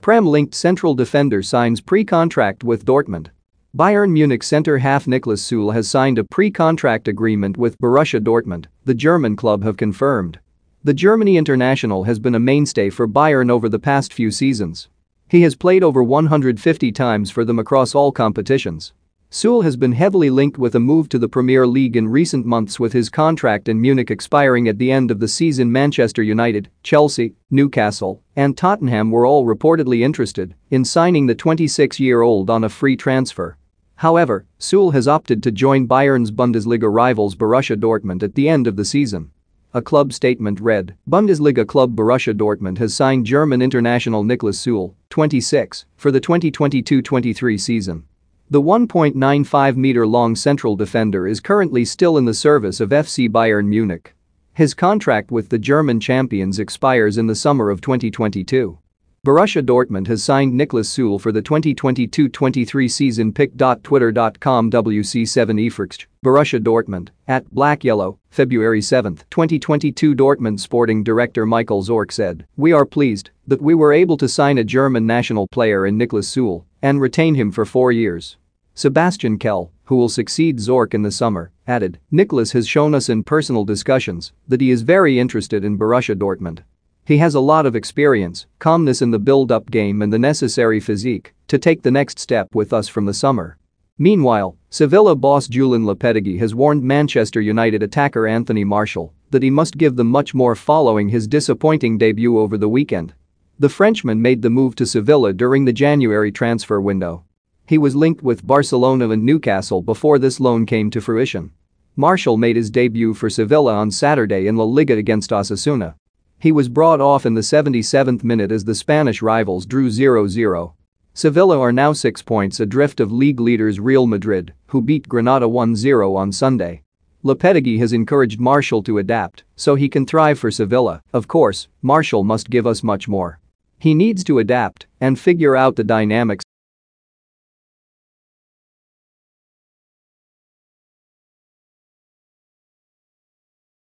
Prem-linked central defender signs pre-contract with Dortmund. Bayern Munich centre-half Niklas Süle has signed a pre-contract agreement with Borussia Dortmund, the German club have confirmed. The Germany international has been a mainstay for Bayern over the past few seasons. He has played over 150 times for them across all competitions. Süle has been heavily linked with a move to the Premier League in recent months with his contract in Munich expiring at the end of the season Manchester United, Chelsea, Newcastle, and Tottenham were all reportedly interested in signing the 26-year-old on a free transfer. However, Süle has opted to join Bayern's Bundesliga rivals Borussia Dortmund at the end of the season. A club statement read, Bundesliga club Borussia Dortmund has signed German international Niklas Süle, 26, for the 2022-23 season. The 1.95-meter-long central defender is currently still in the service of FC Bayern Munich. His contract with the German champions expires in the summer of 2022. Borussia Dortmund has signed Niklas Süle for the 2022-23 season pic.twitter.com WC7 Efrikst, Borussia Dortmund, at Black Yellow, February 7, 2022 Dortmund sporting director Michael Zorc said, We are pleased that we were able to sign a German national player in Niklas Süle and retain him for four years. Sebastian Kehl, who will succeed Zorc in the summer, added, Nicholas has shown us in personal discussions that he is very interested in Borussia Dortmund. He has a lot of experience, calmness in the build-up game and the necessary physique to take the next step with us from the summer. Meanwhile, Sevilla boss Julian Lopetegui has warned Manchester United attacker Anthony Martial that he must give them much more following his disappointing debut over the weekend. The Frenchman made the move to Sevilla during the January transfer window he was linked with Barcelona and Newcastle before this loan came to fruition. Martial made his debut for Sevilla on Saturday in La Liga against Osasuna. He was brought off in the 77th minute as the Spanish rivals drew 0-0. Sevilla are now six points adrift of league leaders Real Madrid, who beat Granada 1-0 on Sunday. Lopetegui has encouraged Martial to adapt so he can thrive for Sevilla, of course, Martial must give us much more. He needs to adapt and figure out the dynamics